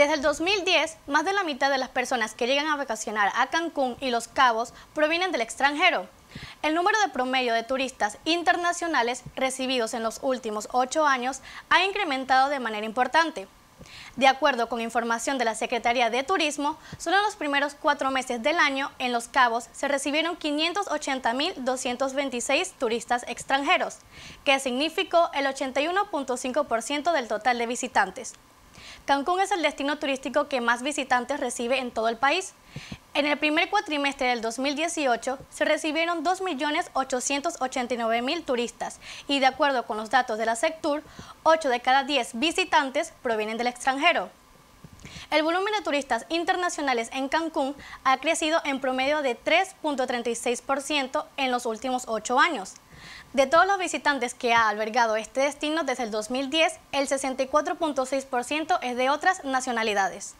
Desde el 2010, más de la mitad de las personas que llegan a vacacionar a Cancún y Los Cabos provienen del extranjero. El número de promedio de turistas internacionales recibidos en los últimos ocho años ha incrementado de manera importante. De acuerdo con información de la Secretaría de Turismo, solo en los primeros cuatro meses del año en Los Cabos se recibieron 580.226 turistas extranjeros, que significó el 81.5% del total de visitantes. Cancún es el destino turístico que más visitantes recibe en todo el país. En el primer cuatrimestre del 2018 se recibieron 2.889.000 turistas y de acuerdo con los datos de la Sectur, 8 de cada 10 visitantes provienen del extranjero. El volumen de turistas internacionales en Cancún ha crecido en promedio de 3.36% en los últimos ocho años. De todos los visitantes que ha albergado este destino desde el 2010, el 64.6% es de otras nacionalidades.